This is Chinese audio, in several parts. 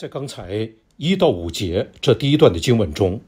在刚才一到五节这第一段的经文中，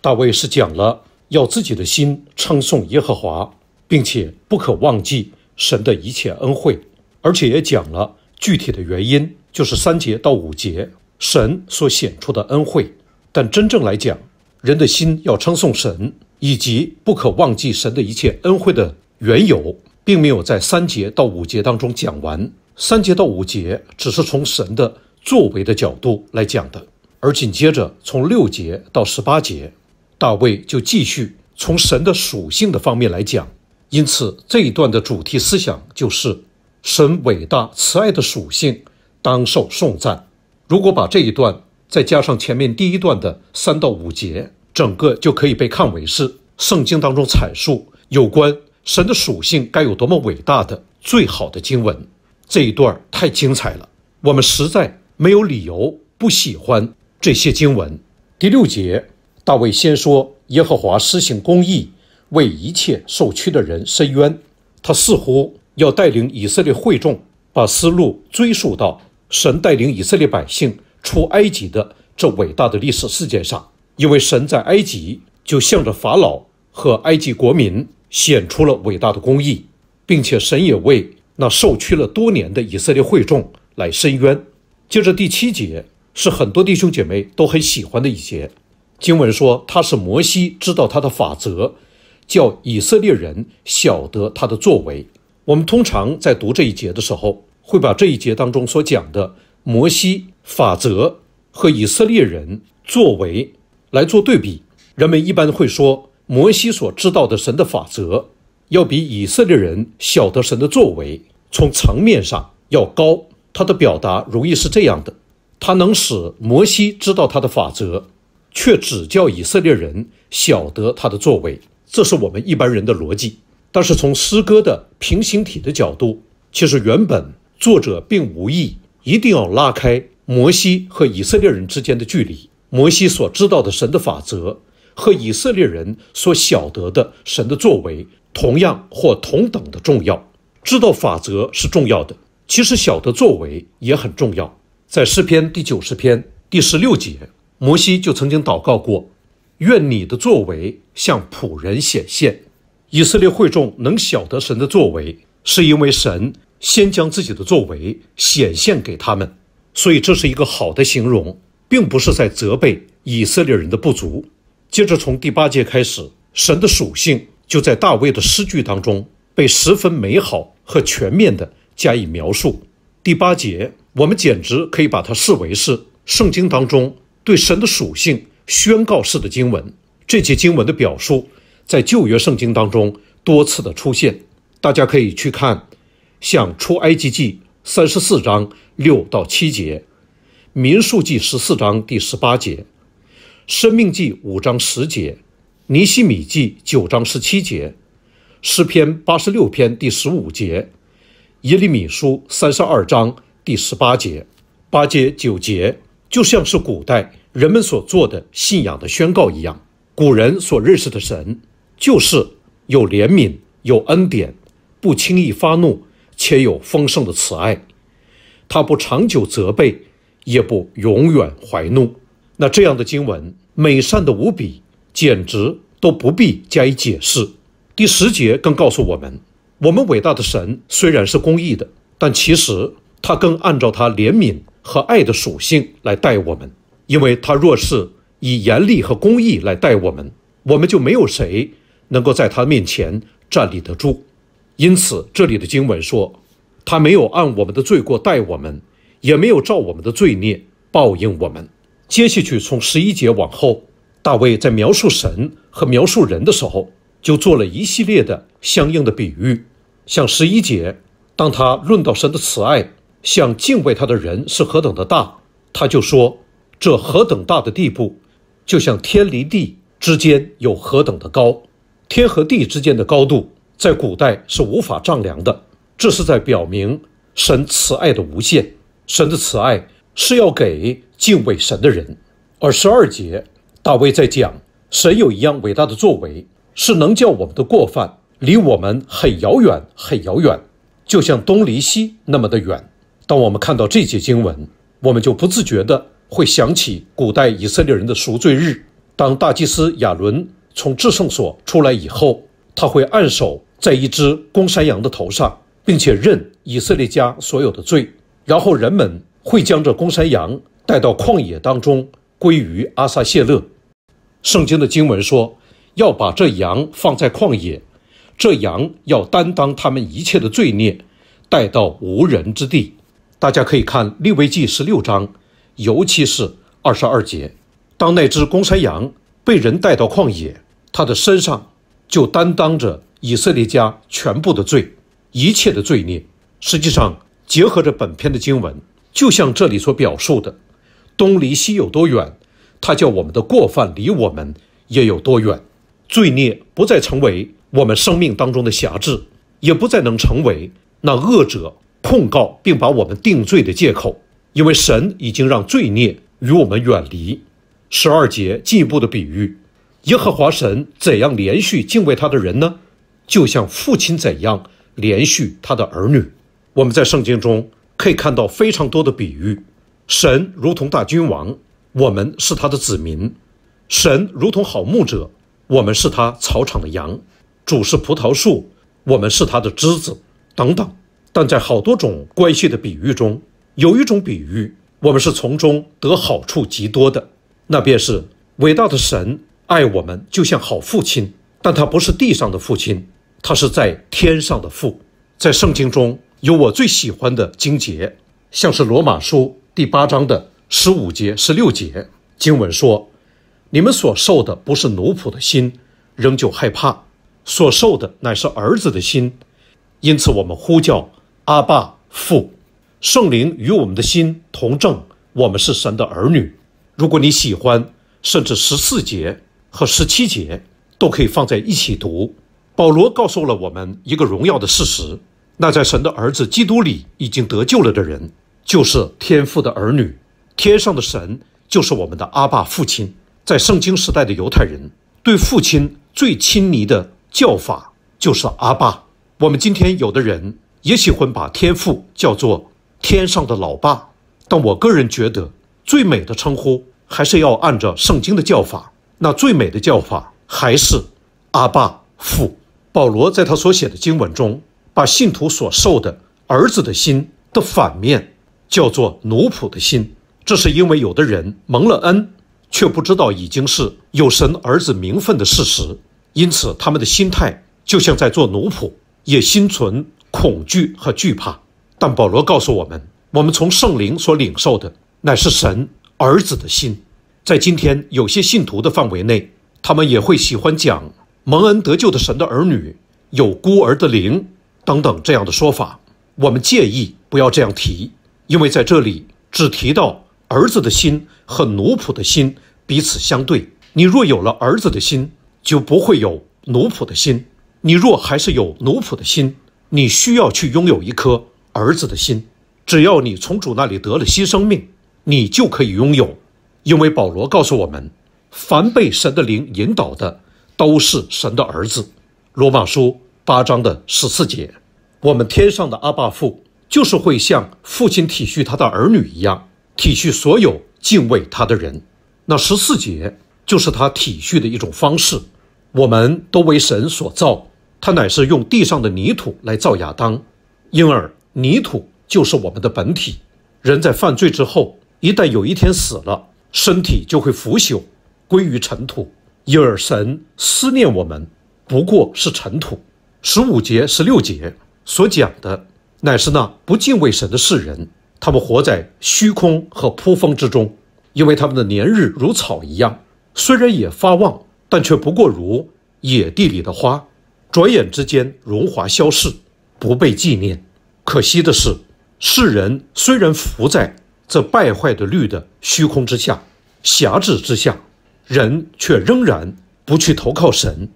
大卫是讲了要自己的心称颂耶和华，并且不可忘记神的一切恩惠，而且也讲了具体的原因，就是三节到五节神所显出的恩惠。但真正来讲，人的心要称颂神，以及不可忘记神的一切恩惠的缘由，并没有在三节到五节当中讲完。三节到五节只是从神的。作为的角度来讲的，而紧接着从六节到十八节，大卫就继续从神的属性的方面来讲。因此这一段的主题思想就是神伟大慈爱的属性当受颂赞。如果把这一段再加上前面第一段的三到五节，整个就可以被看为是圣经当中阐述有关神的属性该有多么伟大的最好的经文。这一段太精彩了，我们实在。没有理由不喜欢这些经文。第六节，大卫先说耶和华施行公义，为一切受屈的人伸冤。他似乎要带领以色列会众把思路追溯到神带领以色列百姓出埃及的这伟大的历史事件上，因为神在埃及就向着法老和埃及国民显出了伟大的公义，并且神也为那受屈了多年的以色列会众来伸冤。接着第七节是很多弟兄姐妹都很喜欢的一节经文，说他是摩西知道他的法则，叫以色列人晓得他的作为。我们通常在读这一节的时候，会把这一节当中所讲的摩西法则和以色列人作为来做对比。人们一般会说，摩西所知道的神的法则，要比以色列人晓得神的作为，从层面上要高。他的表达容易是这样的：他能使摩西知道他的法则，却只叫以色列人晓得他的作为。这是我们一般人的逻辑。但是从诗歌的平行体的角度，其实原本作者并无意一定要拉开摩西和以色列人之间的距离。摩西所知道的神的法则和以色列人所晓得的神的作为，同样或同等的重要。知道法则是重要的。其实小的作为也很重要，在诗篇第九十篇第十六节，摩西就曾经祷告过：“愿你的作为向仆人显现。”以色列会众能晓得神的作为，是因为神先将自己的作为显现给他们，所以这是一个好的形容，并不是在责备以色列人的不足。接着从第八节开始，神的属性就在大卫的诗句当中被十分美好和全面的。加以描述。第八节，我们简直可以把它视为是圣经当中对神的属性宣告式的经文。这节经文的表述在旧约圣经当中多次的出现，大家可以去看，像出埃及记三十四章六到七节，民数记十四章第十八节，生命记五章十节，尼西米记九章十七节，诗篇八十六篇第十五节。耶利米书三十二章第十八节，八节九节就像是古代人们所做的信仰的宣告一样。古人所认识的神，就是有怜悯、有恩典，不轻易发怒，且有丰盛的慈爱。他不长久责备，也不永远怀怒。那这样的经文，美善的无比，简直都不必加以解释。第十节更告诉我们。我们伟大的神虽然是公义的，但其实他更按照他怜悯和爱的属性来待我们。因为他若是以严厉和公义来待我们，我们就没有谁能够在他面前站立得住。因此，这里的经文说，他没有按我们的罪过待我们，也没有照我们的罪孽报应我们。接下去，从十一节往后，大卫在描述神和描述人的时候。就做了一系列的相应的比喻，像十一节，当他论到神的慈爱，像敬畏他的人是何等的大，他就说这何等大的地步，就像天离地之间有何等的高，天和地之间的高度在古代是无法丈量的，这是在表明神慈爱的无限，神的慈爱是要给敬畏神的人。而十二节，大卫在讲神有一样伟大的作为。是能叫我们的过犯离我们很遥远、很遥远，就像东离西那么的远。当我们看到这节经文，我们就不自觉地会想起古代以色列人的赎罪日。当大祭司亚伦从至圣所出来以后，他会按手在一只公山羊的头上，并且认以色列家所有的罪。然后人们会将这公山羊带到旷野当中，归于阿撒谢勒。圣经的经文说，要把这羊放在旷野，这羊要担当他们一切的罪孽，带到无人之地。大家可以看利未记十六章，尤其是二十二节。当那只公山羊被人带到旷野，它的身上就担当着以色列家全部的罪，一切的罪孽。实际上，结合着本篇的经文，就像这里所表述的，东离西有多远，它叫我们的过犯离我们也有多远。罪孽不再成为我们生命当中的辖制，也不再能成为那恶者控告并把我们定罪的借口，因为神已经让罪孽与我们远离。十二节进一步的比喻，耶和华神怎样连续敬畏他的人呢？就像父亲怎样连续他的儿女。我们在圣经中可以看到非常多的比喻，神如同大君王，我们是他的子民；神如同好牧者，我们是他草场的羊；主是葡萄树，我们是他的枝子，等等。但在好多种关系的比喻中，有一种比喻，我们是从中得好处极多的。那便是伟大的神爱我们，就像好父亲，但他不是地上的父亲，他是在天上的父。在圣经中有我最喜欢的经节，像是罗马书第八章的十五节、十六节经文说：“你们所受的不是奴仆的心，仍旧害怕；所受的乃是儿子的心，因此我们呼叫阿爸父，圣灵与我们的心同证，我们是神的儿女。”如果你喜欢，甚至十四节和十七节都可以放在一起读。保罗告诉了我们一个荣耀的事实：那在神的儿子基督里已经得救了的人，就是天父的儿女。天上的神就是我们的阿爸父亲。在圣经时代的犹太人，对父亲最亲昵的叫法就是阿爸。我们今天有的人也喜欢把天父叫做天上的老爸，但我个人觉得。最美的称呼还是要按照圣经的叫法，那最美的叫法还是阿爸父。保罗在他所写的经文中，把信徒所受的儿子的心的反面叫做奴仆的心。这是因为有的人蒙了恩，却不知道已经是有神儿子名分的事实，因此他们的心态就像在做奴仆，也心存恐惧和惧怕。但保罗告诉我们，我们从圣灵所领受的。乃是神儿子的心，在今天有些信徒的范围内，他们也会喜欢讲蒙恩得救的神的儿女有孤儿的灵等等这样的说法。我们建议不要这样提，因为在这里只提到儿子的心和奴仆的心彼此相对。你若有了儿子的心，就不会有奴仆的心；你若还是有奴仆的心，你需要去拥有一颗儿子的心。只要你从主那里得了新生命。你就可以拥有，因为保罗告诉我们，凡被神的灵引导的，都是神的儿子。罗马书八章的十四节，我们天上的阿爸父就是会像父亲体恤他的儿女一样，体恤所有敬畏他的人。那十四节就是他体恤的一种方式。我们都为神所造，他乃是用地上的泥土来造亚当，因而泥土就是我们的本体。人在犯罪之后。一旦有一天死了，身体就会腐朽，归于尘土。因而神思念我们，不过是尘土。十五节、十六节所讲的，乃是那不敬畏神的世人，他们活在虚空和扑风之中，因为他们的年日如草一样，虽然也发旺，但却不过如野地里的花，转眼之间荣华消逝，不被纪念。可惜的是，世人虽然伏在。这败坏的律的虚空之下，狭制之下，人却仍然不去投靠神，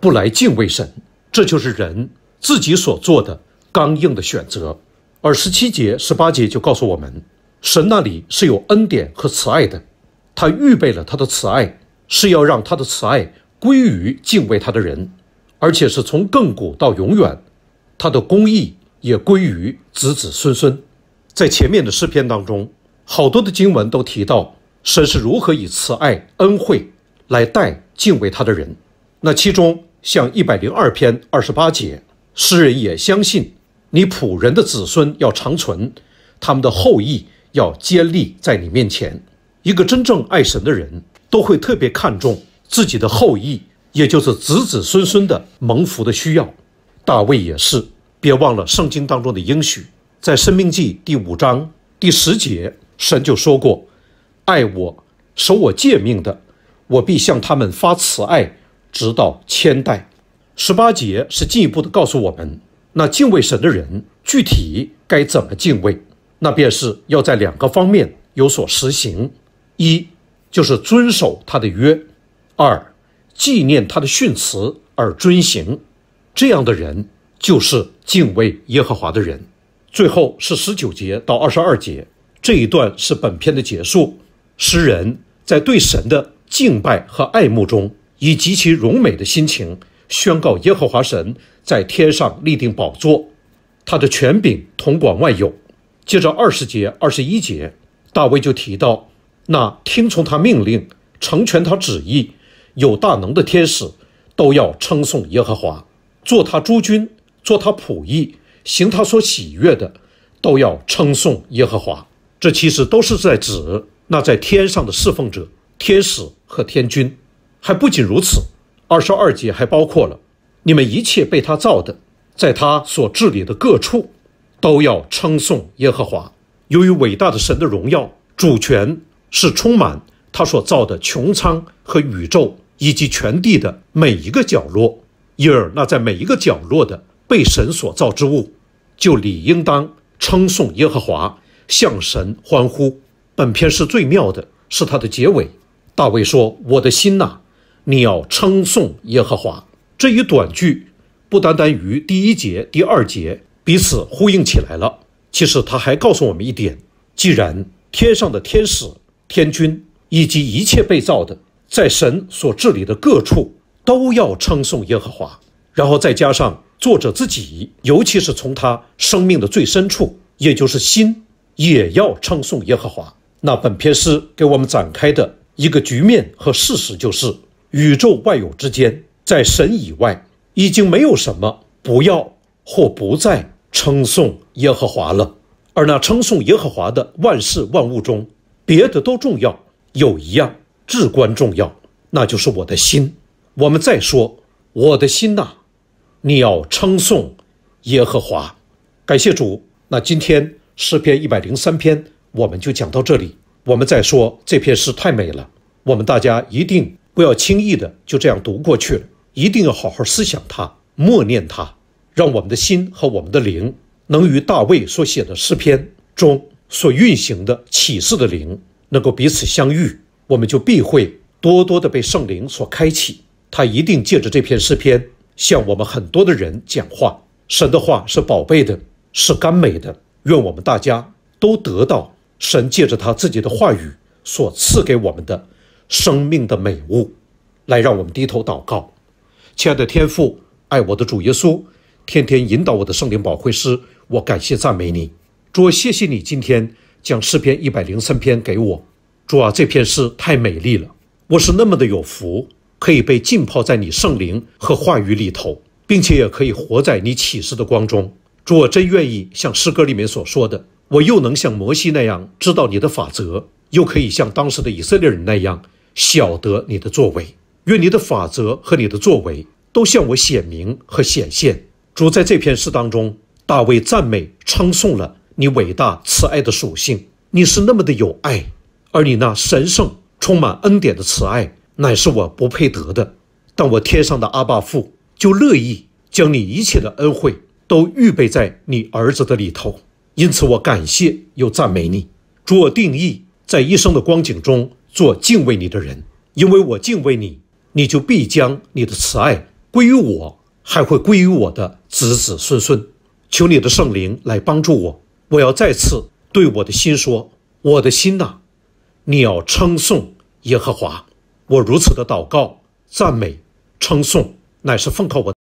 不来敬畏神，这就是人自己所做的刚硬的选择。而十七节、十八节就告诉我们，神那里是有恩典和慈爱的，他预备了他的慈爱，是要让他的慈爱归于敬畏他的人，而且是从亘古到永远，他的公义也归于子子孙孙。在前面的诗篇当中。好多的经文都提到神是如何以慈爱恩惠来待敬畏他的人。那其中像一百零二篇二十八节，诗人也相信你仆人的子孙要长存，他们的后裔要坚立在你面前。一个真正爱神的人都会特别看重自己的后裔，也就是子子孙孙的蒙福的需要。大卫也是，别忘了圣经当中的应许，在生命记第五章第十节，神就说过：“爱我、守我诫命的，我必向他们发慈爱。”直到千代，十八节是进一步的告诉我们，那敬畏神的人具体该怎么敬畏？那便是要在两个方面有所实行：一就是遵守他的约；二纪念他的训词而遵行。这样的人就是敬畏耶和华的人。最后是十九节到二十二节这一段是本篇的结束。诗人在对神的敬拜和爱慕中。以极其荣美的心情宣告耶和华神在天上立定宝座，他的权柄统管万有。接着二十节、二十一节，大卫就提到那听从他命令、成全他旨意、有大能的天使，都要称颂耶和华；做他诸君、做他仆役、行他所喜悦的，都要称颂耶和华。这其实都是在指那在天上的侍奉者、天使和天君。还不仅如此，二十二节还包括了你们一切被他造的，在他所治理的各处，都要称颂耶和华。由于伟大的神的荣耀主权是充满他所造的穹苍和宇宙以及全地的每一个角落，因而那在每一个角落的被神所造之物，就理应当称颂耶和华，向神欢呼。本篇是最妙的，是它的结尾。大卫说：“我的心呐。”你要称颂耶和华这一短句，不单单于第一节、第二节彼此呼应起来了。其实他还告诉我们一点：既然天上的天使、天君以及一切被造的，在神所治理的各处都要称颂耶和华，然后再加上作者自己，尤其是从他生命的最深处，也就是心，也要称颂耶和华。那本篇诗给我们展开的一个局面和事实就是。宇宙万有之间，在神以外，已经没有什么不要或不在称颂耶和华了。而那称颂耶和华的万事万物中，别的都重要，有一样至关重要，那就是我的心。我们再说，我的心呐，你要称颂耶和华。感谢主。那今天诗篇一百零三篇，我们就讲到这里。我们再说这篇诗太美了，我们大家一定。不要轻易的就这样读过去了，一定要好好思想它，默念它，让我们的心和我们的灵能与大卫所写的诗篇中所运行的启示的灵能够彼此相遇，我们就必会多多的被圣灵所开启。他一定借着这篇诗篇向我们很多的人讲话。神的话是宝贝的，是甘美的。愿我们大家都得到神借着他自己的话语所赐给我们的。生命的美物，来让我们低头祷告。亲爱的天父，爱我的主耶稣，天天引导我的圣灵保惠师，我感谢赞美你。主，谢谢你今天将诗篇一百零三篇给我。主啊，这篇诗太美丽了，我是那么的有福，可以被浸泡在你圣灵和话语里头，并且也可以活在你启示的光中。主，我真愿意像诗歌里面所说的，我又能像摩西那样知道你的法则，又可以像当时的以色列人那样。晓得你的作为，愿你的法则和你的作为都向我显明和显现。主在这篇诗当中，大卫赞美称颂了你伟大慈爱的属性。你是那么的有爱，而你那神圣、充满恩典的慈爱，乃是我不配得的。但我天上的阿爸父就乐意将你一切的恩惠都预备在你儿子的里头，因此我感谢又赞美你。主，我定义在一生的光景中。做敬畏你的人，因为我敬畏你，你就必将你的慈爱归于我，还会归于我的子子孙孙。求你的圣灵来帮助我，我要再次对我的心说：我的心呐，你要称颂耶和华。我如此的祷告、赞美、称颂，乃是奉靠我。